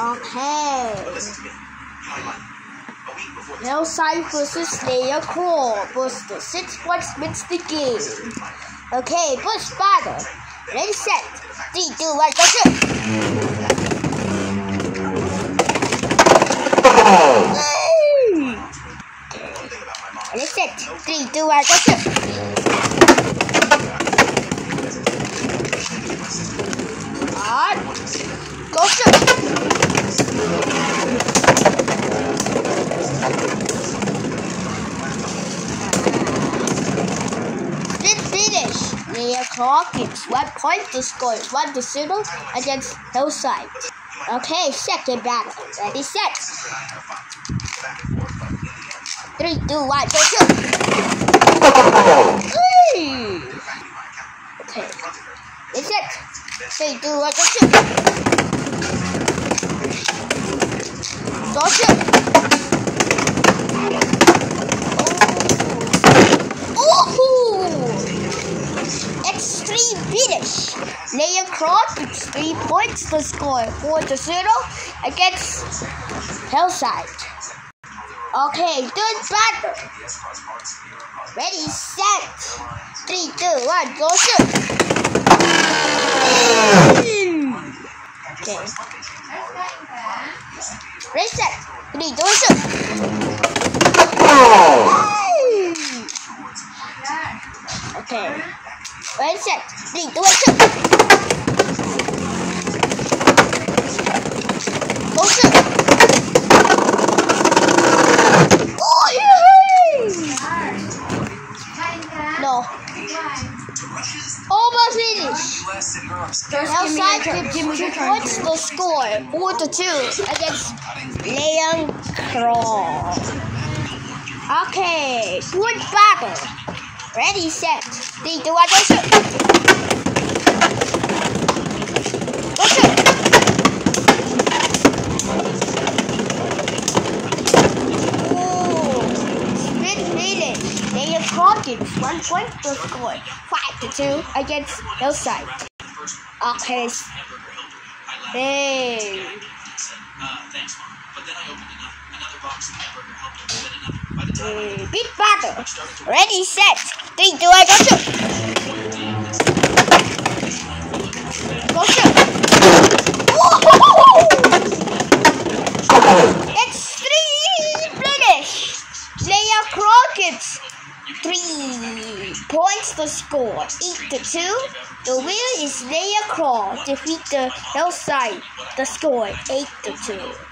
Okay. Hells Scythe versus Slayer Claw. Boost the six points wins the game. Okay, push battle. Ready, set. Three, two, one, go shoot. Ready, set. Three, two, one, go shoot. 3 o'clock, it's one point to score, 1 to 0 against Hells Scythe. Okay, second battle. Ready, set. three, two, one, go, go! Hey. Okay. It's it. 3, go, shoot! Go, shoot! Extreme finish. Leah Cross three points to score four to zero against Hells Scythe. Okay, third battle. Ready, set. Three, two, one, go shoot. Okay. Ready, set. Three, two, one, shoot. Oh! Okay. Ready, set. Three, two, one. Go shoot. Oh, yay! No. Almost finish. Outside gives two points to score. Four to two against Leon Claw. Okay, good battle. Ready, set. Three, two, one, go shoot. Go shoot. Gets one point to score. Five to two against Hells Scythe. Okay. Hey, Big battle. Ready, set. Three, two, one, go shoot. Go shoot. Whoa! Extreme finish. Leia Crockett's three points to score. Eight to two. The winner is Leon Claw. Defeat the Hells Scythe. The score eight to two.